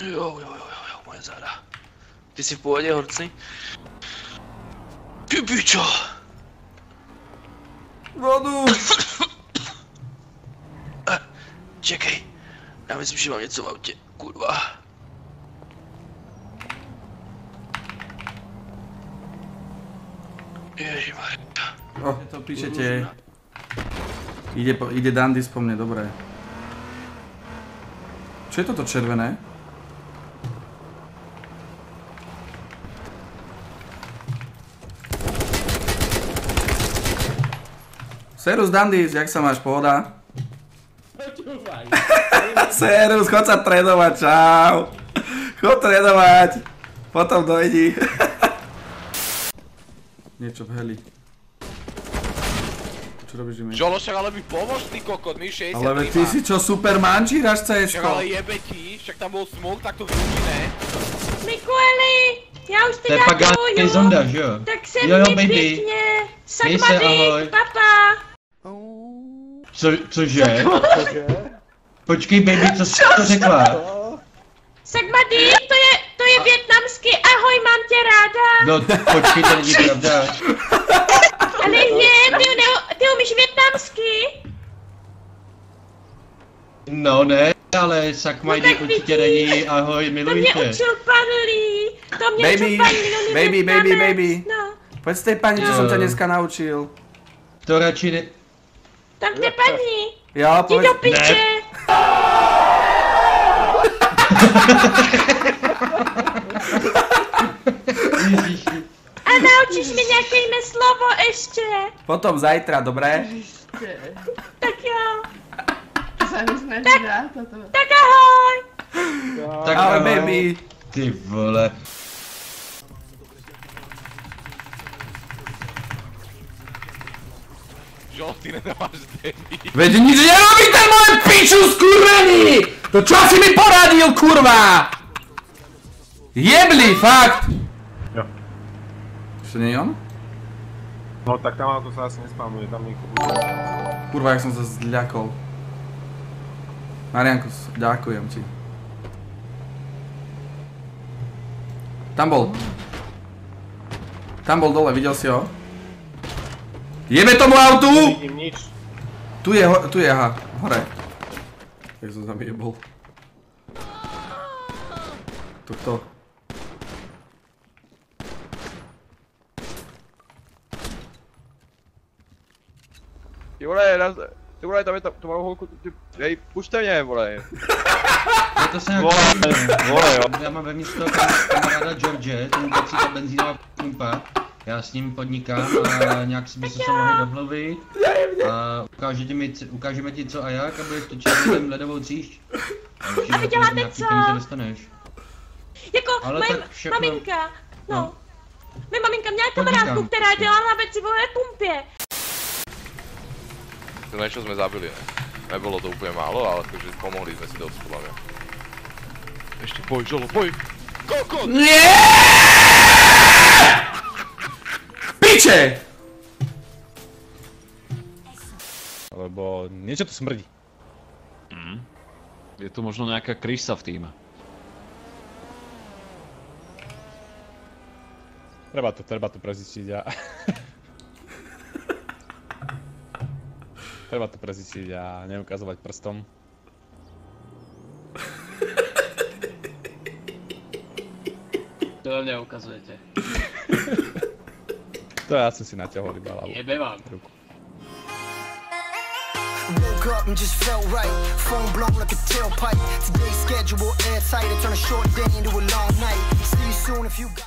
Jo, jo, jo, jo, jo, moje záda. Ty jsi v pohodě, horci? Ty pičo! Vodu! Čekej, já myslím, že mám něco v autě, kurva. Ježišmarja. O, to píšete. Ide, po, ide Dandys po mne, dobré. Čo je toto červené? Serus Dandys, jak sa máš, pohoda? Serus, chod sa trénovať, čau. Chod trénovať. Potom dojdi. Niečo v heli. Čo robíš, Jimmy? Žolo, však ale mi pomôž, ty kokot, mi 63 Ale veď ty si čo, Superman, či hráš CS? Však ale jebe ti, však tam bol smoke, tak to vidí, ne? Mikueli, já už To teď je pagánský zonda, že jo? Tak se Jo, jo, mi baby. pěkně. Sagmadik, papa. Co, cože? Počkej, baby, co jsi to řekla? Sagmadik, to je, to je větnamsky. Ahoj, mám tě ráda. No, počkej, to není pravda. Ale je, ty, ne, ty umíš větnamsky? No ne, ale Sakmajdy No určitě není ahoj, To miluji mě tě. učil Padlí. To mě Baby, učil on je baby, baby, Větnamec. baby. No, Povedz tej pani, čo som ťa dneska naučil. To radši ne... tam kde Padlí. Jo, Ti do piče. A naučíš mi nějaké slovo ještě. Potom zajtra, dobré? Tak jo. To. Tak ahoj. Tak Ahoj, ahoj. baby. Ty vole. Žolo, ty nedávaš demi. Veď nič nerobí ten môj piču skurvený! To čo si mi poradil, kurva? Jebli, fakt! Jo. Čo nie je on? No tak tam to sa asi nespamuje, tam niekoho. Kurva, jak som sa zľakol. Marianko, ďakujem ti. Tam bol. Tam bol dole, videl si ho? Jebe tomu autu! Nevidím. Tu je, tu je, aha, hore. Jak som tam jebol. To? Ty vole, nás, ty vole, tam je ta, tu malou holku, ty, hej, pušte mě, vole. Já to se nějak Vole, vole, jo. Já mám ve městě kamaráda George, ten patří ta benzínová pumpa. Já s ním podnikám a nějak si byste se mohli domluvit. A ukážete mi, ukážeme ti co a jak a budeš točit lidem ledovou tříšť. A to děláte co? dostaneš. Jako Ale všechno- maminka. No. No. Moje maminka měla kamarádku, která dělala na benzínové pumpě. To niečo sme zabili, ne? Nebolo to úplne málo, ale akože pomohli sme si podľa mňa. Ešte boj, Žolo, boj! Kokot! Nie! Piče! Lebo niečo tu smrdí. Je tu možno nejaká krysa v týme. Treba to, treba to prezistiť a... treba to prezistiť a neukazovať prstom. To mne ukazujete. To ja som si naťahol iba hlavu. Jebe vám. Ruku. Woke up and just felt right. Phone blown like a tailpipe. Today's schedule airtight. I turn a short day into a long night. See you soon if you got.